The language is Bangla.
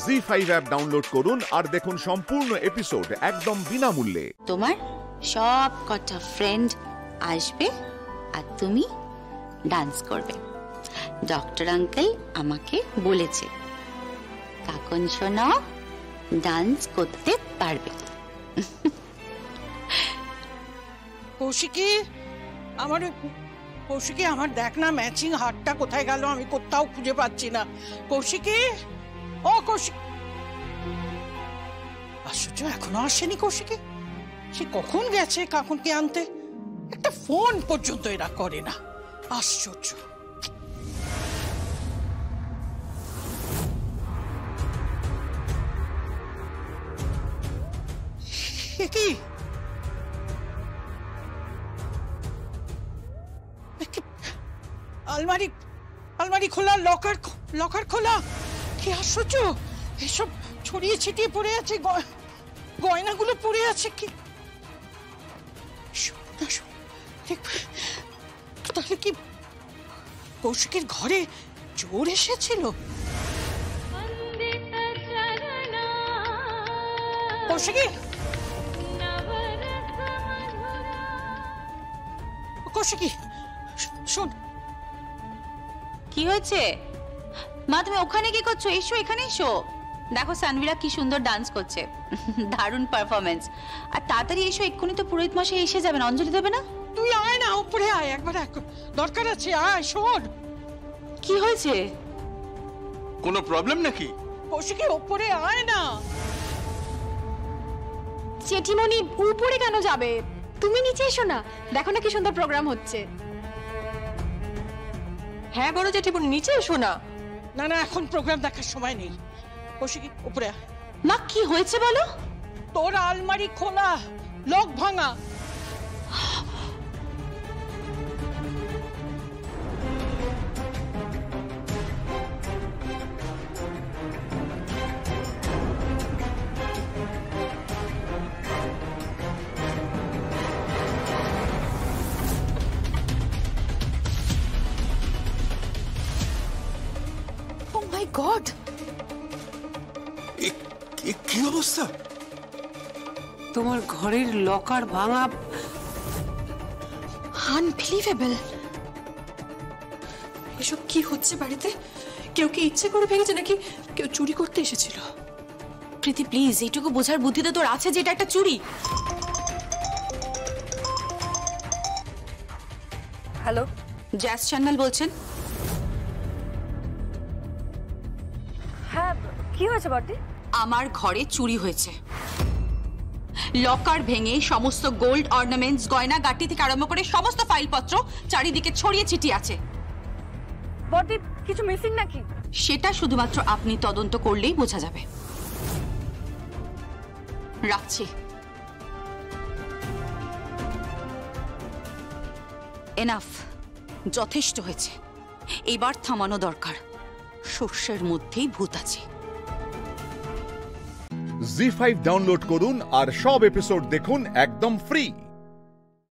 জি ফাইভ অ্যাপ ডাউনলোড করুন আর দেখুন সম্পূর্ণ এপিসোড একদম বিনামূল্যে। তোমার সব কটা ফ্রেন্ড আসবে আর তুমি ডান্স করবে। ডক্টর আঙ্কেল আমাকে বলেছে কাকন সোনা ডান্স করতে পারবে। কৌশিকি আমার কৌশিকি আমার দেখ না ম্যাচিং হারটা কোথায় গেল আমি কোথাও খুঁজে পাচ্ছি না। কৌশিকি ও কৌশিক। আশ্চর্য, এখনও আসেনি কৌশিকি? সে কখন গেছে, কাকুনকে আনতে? একটা ফোন পর্যন্ত এরা করে না। আশ্চর্য। কি- আলমারি আলমারি খোলা, লকার লকার খোলা। কি আশ্চর্য? এসব ছড়িয়ে ছিটিয়ে পড়ে আছে গয়নাগুলো পড়ে আছে, কি। তাহলে কি কৌশিকের ঘরে চোর এসেছিল? কৌশিকী! কৌশিকী শোন। কি হয়েছে? মা তুমি ওখানে কি করছ? এসো এখানে এসো। দেখো সানভিরা কি সুন্দর ডান্স করছে। দারুণ পারফরমেন্স আর তাড়াতাড়ি এসো এক্ষুনি তো পুরোহিত মশাই এসে যাবেন অঞ্জলি দেবে না? তুই আয় না উপরে আয় একবার এক- দরকার আছে আয় শোন। কি হয়েছে? কোনো প্রবলেম নাকি? কৌশিকী উপরে আয় না? জেঠিমণি উপরে কেন যাবে? তুমি নিচে এসো না। দেখো না কি সুন্দর প্রোগ্রাম হচ্ছে। হ্যাঁ বড় জেঠিমণি নিচে এসো না। না না এখন প্রোগ্রাম দেখার সময় নেই। কৌশিকি উপরে মা কি হয়েছে বলো? তোর আলমারি খোলা লক ভাঙা। গড! কি অবস্থা? তোমার ঘরের লকার ভাঙা আনবিলিভেবল এসব কি হচ্ছে বাড়িতে? কেউ কি ইচ্ছে করে ভেঙেছে নাকি? কেউ চুরি করতে এসেছিল? প্রীতি প্লিজ এইটুকু বোঝার বুদ্ধিতে তোর আছে যে এটা একটা চুরি? হ্যালো জ্যাস চ্যানেল বলছেন? হ্যাঁ কি হয়েছে বর্দি? আমার ঘরে চুরি হয়েছে। লকার ভেঙে সমস্ত গোল্ড অর্নামেন্টস গয়না গাটি থেকে আরম্ভ করে সমস্ত ফাইলপত্র চারিদিকে ছড়িয়ে ছিটিয়ে আছে। বর্দি কিছু মিসিং নাকি? সেটা শুধুমাত্র আপনি তদন্ত করলেই বোঝা যাবে। রাখছি। এনাফ যথেষ্ট হয়েছে। এবার থামানো দরকার। শস্যের মধ্যেই ভূত আছে। জি ফাইভ ডাউনলোড করুন আর সব এপিসোড দেখুন একদম ফ্রি